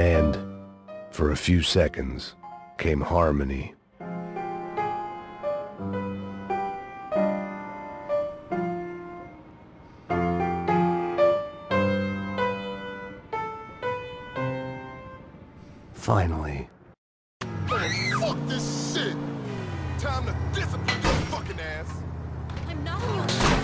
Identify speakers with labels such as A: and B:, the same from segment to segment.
A: And, for a few seconds, came harmony. Finally.
B: Fuck this shit! Time to discipline your fucking ass!
C: I'm not your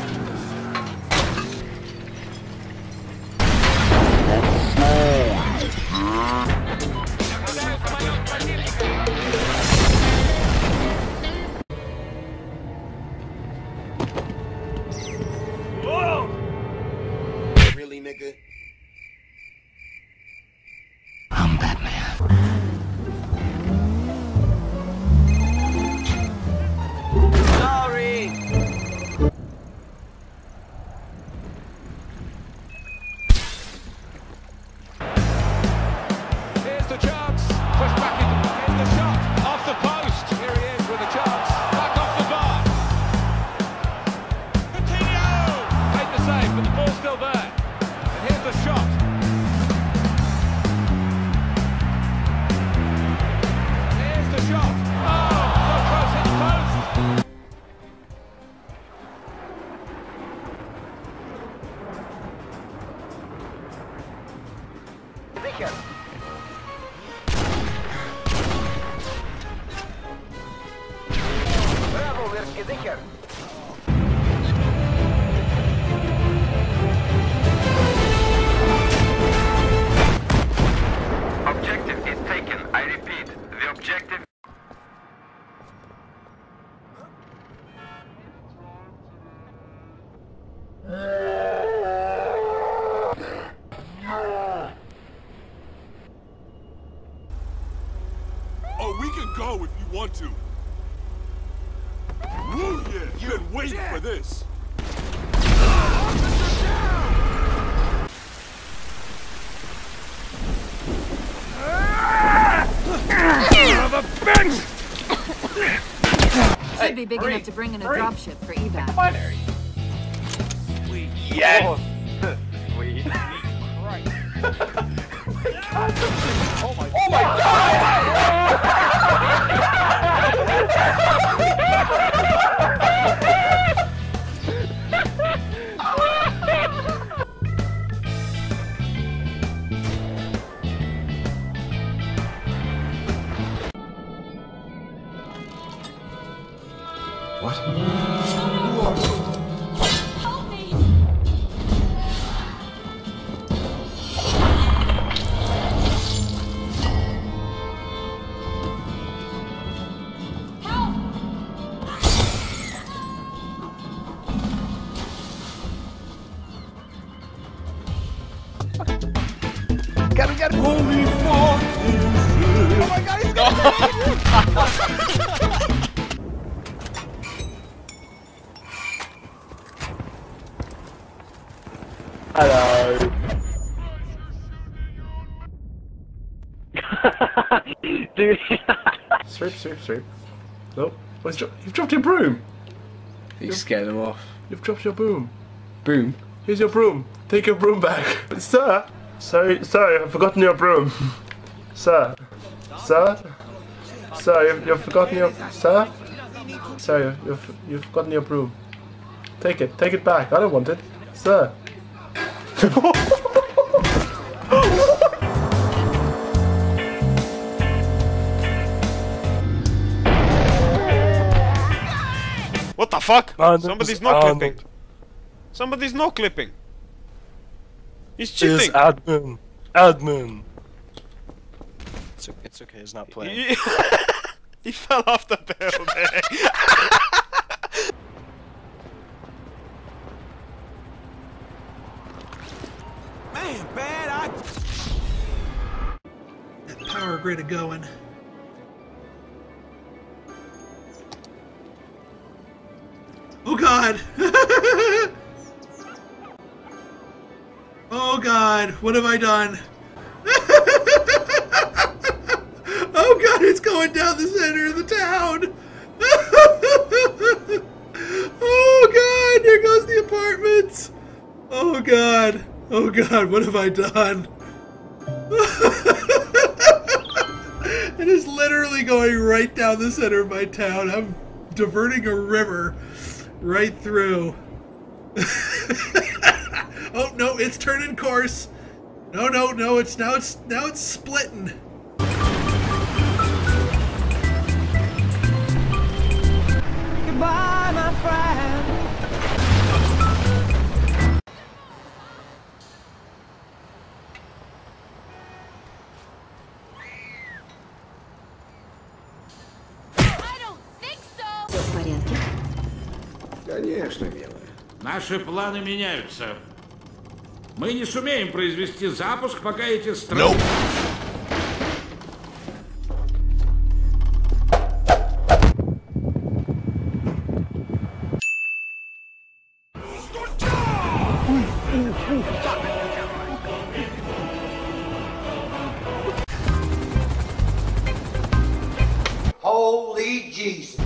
D: Objective
B: want to. Woo yeah! You've been waiting for this.
C: Should be big enough to bring in a dropship for evac.
D: Yes! Oh. Sweet.
C: Help
E: Dude.
F: Sweep, sweep, sweep. Nope. Oh, he's dro- you've dropped your broom.
G: You scared them off.
F: You've dropped your broom.
G: Boom.
F: Here's your broom. Take your broom back. Sir! Sorry, sorry, I've forgotten your broom. Sir. Sir? Sir, you've, you've forgotten your... Sir? Sir, you've, you've forgotten your broom. Take it. Take it back. I don't want it. Sir.
H: What the fuck?
F: Arnold
H: Somebody's not
F: Arnold.
H: clipping. Somebody's not clipping. He's
F: Is
H: cheating.
F: admin. Admin. It's, okay, it's okay, it's not playing.
H: He, he fell off the building.
I: power grid of going. Oh God. oh God. What have I done? oh God, it's going down the center of the town. oh God, here goes the apartments. Oh God. Oh God, what have I done? Literally going right down the center of my town. I'm diverting a river right through. oh no, it's turning course. No, no, no, it's now it's now it's splitting.
J: Порядке?
K: Конечно, милая. Наши планы меняются. Мы не сумеем произвести запуск, пока эти страны...
E: Holy Jesus.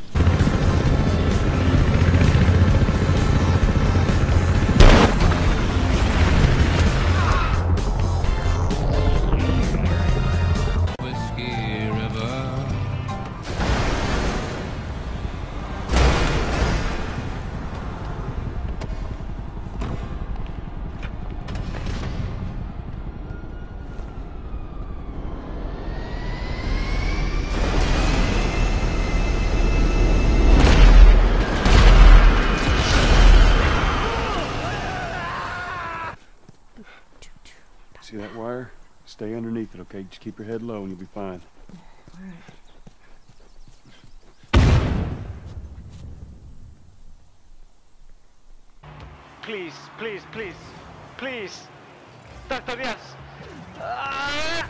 L: See that wire? Stay underneath it, okay? Just keep your head low and you'll be fine.
D: Please, please, please, please. Dr. Diaz. Ah!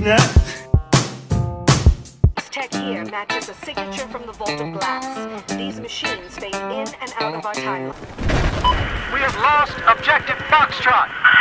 E: Nuts.
M: Tech here matches a signature from the Vault of Glass. These machines fade in and out of our timeline.
D: We have lost objective Foxtrot.